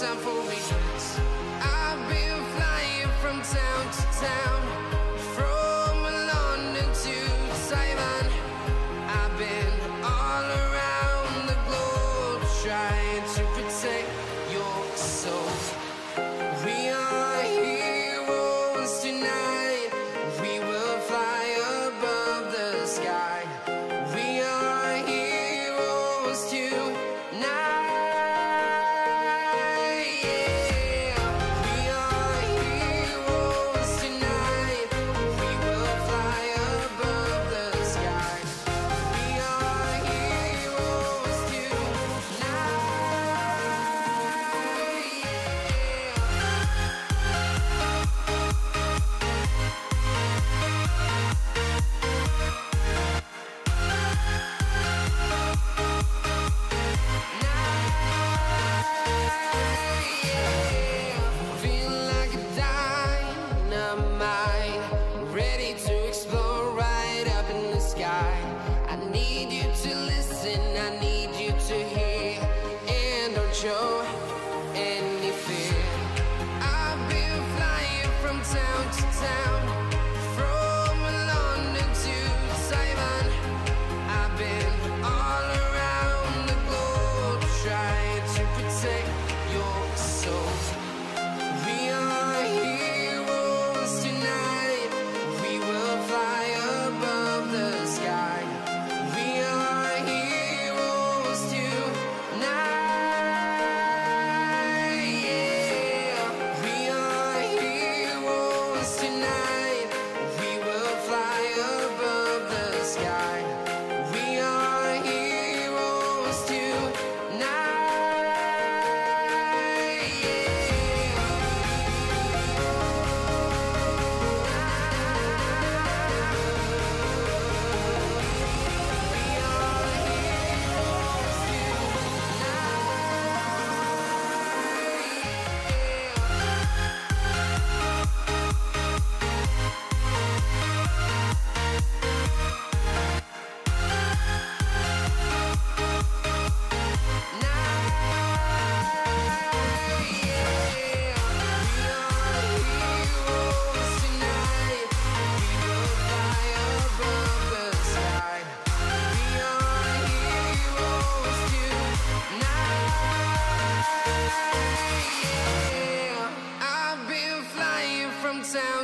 time for me. I've been flying from town to town, from London to Taiwan. I've been all around the globe trying to protect your soul. We are heroes tonight.